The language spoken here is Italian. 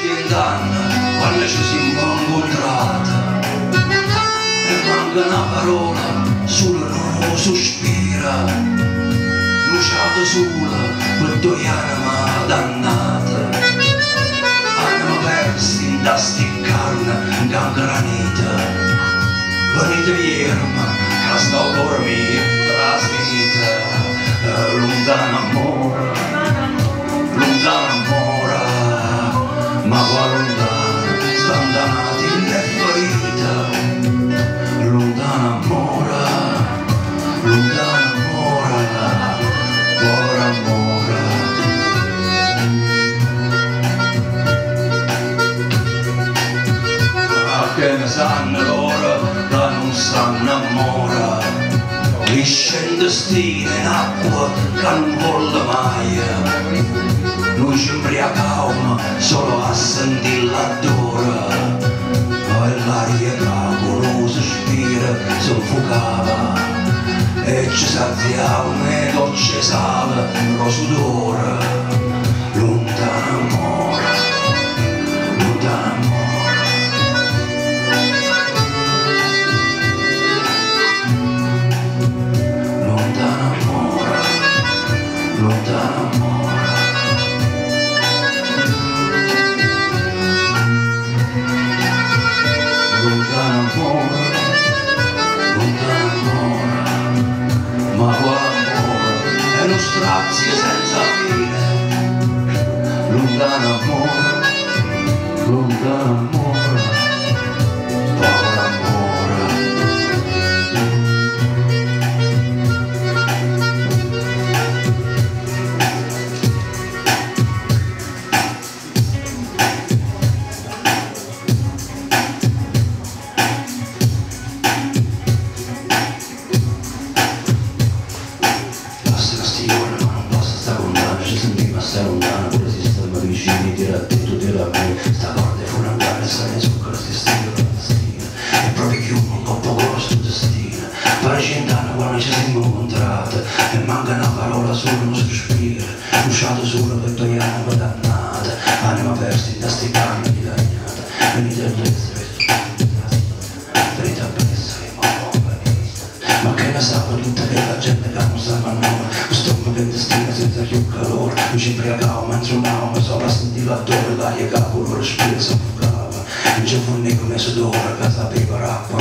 Cent'anni quando ci siamo incontrati e manca una parola, solo non sospira Luciato sola per due anime dannate Anima persi in tasti carne, in granita Venite vierma, che sto sanno loro che non sanno amore. Li scende stile in acqua che non volle mai. Noi ci imbriacavamo solo a sentire l'adore e l'aria lo sospiro soffocava e ci saziavamo e gocce sale lo sudore dar amor, con dar amor, por amor. Castigo, hermano, estar abundante, sentí más abundante. Vicini Tira a te, tu tira a me Sta corda è fuori andare, stare in zucchero Sti stile la tastina E proprio chiudo un po' poco lo sto destino Pare cent'anni quando ci siamo incontrati E manca una parola solo un sospiro Usciato solo per togliere una dannata Anima persa in tasti canni di lagnata Venite a Już impregało, mędrą mało, my zobacz, nie dla dola, jaka pulor szpil, co w prawa. Już w wolnego mesu do ora, gaza, piwa, rapa.